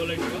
연락이 왔습니다.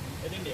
ఎదండి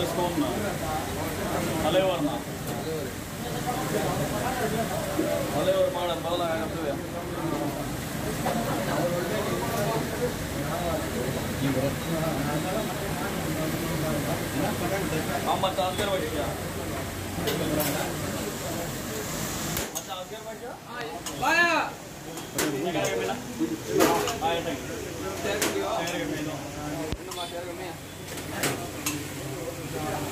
చేసుకోమన్నా தலைவர்னா தலைவர் பாடல் பதிலாக நடத்துவே ஐம்பத்தி அஞ்சு ரூபாய் மச்சா அஞ்சு ரூபாய் ஆயிட்டாங்க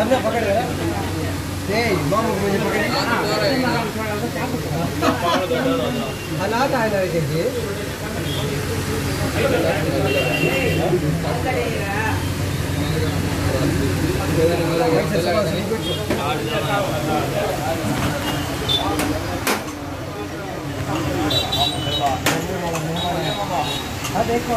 हमने पकड़ लिया। हालात आए देखिए हाँ देखो।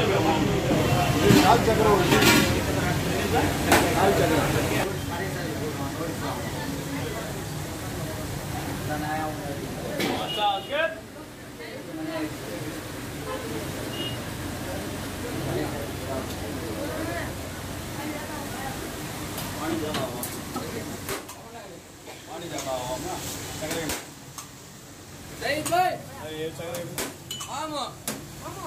लाल चक्र लाल चक्र Sounds good. पानी ज़्यादा हो पानी ज़्यादा हो ना चकरे में नहीं भाई ये चकरे में आम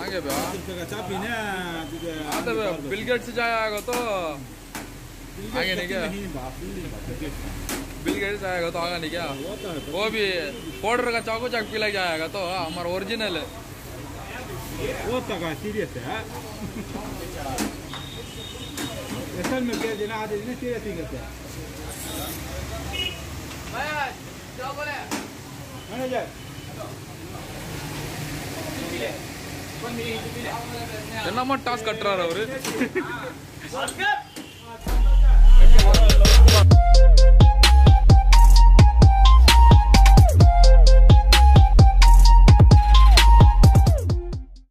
आगे बे। का चाप आता बे बिल गेट्स जाएगा तो। आगे नहीं क्या? बिल गेट्स आएगा तो आगे नहीं क्या? वो तो है भी पाउडर का चाकू चाक पिला जाएगा तो हमारा ओरिजिनल है। वो तो का सीरियस है असल में क्या देना आधे दिन सीरियस ही करते हैं। भैया क्या बोले। मैनेजर। என்னமா டாஸ்க் கட்டுறாரு அவரு?